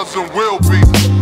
was and will be.